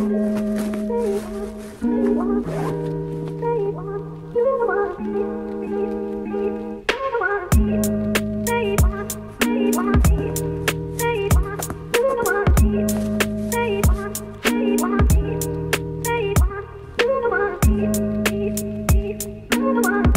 Come on.